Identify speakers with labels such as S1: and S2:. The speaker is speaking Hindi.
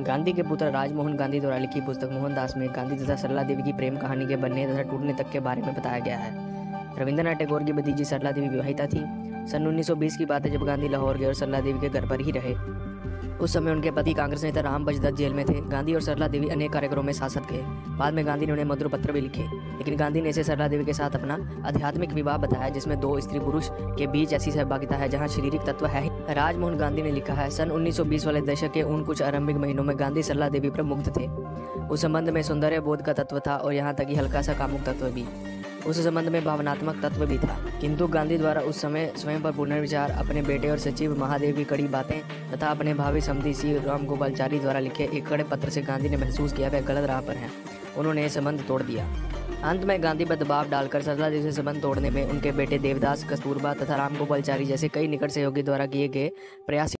S1: गांधी के पुत्र राजमोहन गांधी द्वारा लिखी पुस्तक मोहनदास में गांधी तथा सरला देवी की प्रेम कहानी के बनने तथा टूटने तक के बारे में बताया गया है। रविंद्रनाथ टैगोर की भतीजी सरला देवी विवाहिता थी। सन 1920 की बात है जब गांधी लाहौर गए और सरला देवी के घर पर ही रहे। उस समय उनके पति कांग्रेस नेता राम बजदत्त जेल में थे। गांधी और सरला देवी अनेक कार्यक्रमों में शासक थे बाद में गांधी ने उन्हें मधुर पत्र भी लिखे। लेकिन गांधी ने इसे सरला देवी के साथ अपना आध्यात्मिक विवाह बताया, जिसमें दो स्त्री पुरुष के बीच ऐसी सहभागिता है, जहाँ शारीरिक तत्व है राजमोहन गांधी ने लिखा है, सन 1920 वाले दशक के उन कुछ आरंभिक महीनों में गांधी सरला देवी पर मुग्ध थे। उस संबंध में सौंदर्य बोध का तत्व था और यहाँ तक हल्का सा कामुक तत्व भी। उस संबंध में भावनात्मक तत्व भी था। किंतु गांधी द्वारा उस समय स्वयं पर पुनर्विचार, अपने बेटे और सचिव महादेव की कड़ी बातें तथा अपने भावी समधी सी राम गोपालचारी द्वारा लिखे एक कड़े पत्र से गांधी ने महसूस किया वह गलत राह पर हैं। उन्होंने ये संबंध तोड़ दिया। अंत में गांधी पर दबाव डालकर सरला जी से संबंध तोड़ने में उनके बेटे देवदास कस्तूरबा तथा राम गोपालचारी जैसे कई निकट सहयोगी द्वारा किए गए प्रयास